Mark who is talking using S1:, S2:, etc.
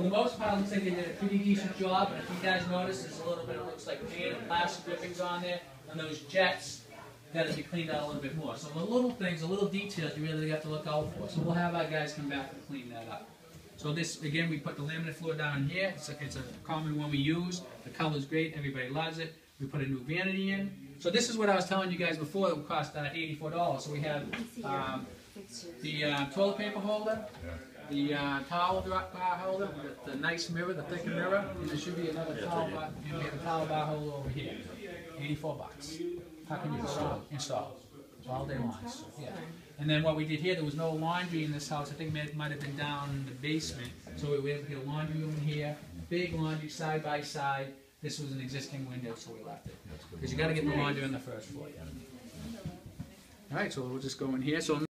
S1: For the most part, it looks like they did a pretty decent job. And if you guys notice, there's a little bit, it looks like paint and plastic drippings on there. And those jets got to be cleaned out a little bit more. So the little things, the little details you really have to look out for. So we'll have our guys come back and clean that up. So this, again, we put the laminate floor down here. It's a, it's a common one we use. The color's great. Everybody loves it. We put a new vanity in. So this is what I was telling you guys before. It would cost uh, $84. So we have um, the uh, toilet paper holder, the uh, towel drop bar holder, the, the nice mirror, the thick mirror, and there should be another towel bar, and we have a towel bar holder over here. 84 bucks. How can you install? Install. All day long. So, yeah. And then what we did here, there was no laundry in this house. I think it might have been down in the basement. So we have a laundry room here, big laundry side by side. This was an existing window, so we left it. Because you got to get the laundry on the first floor. Yeah. All right, so we'll just go in here. So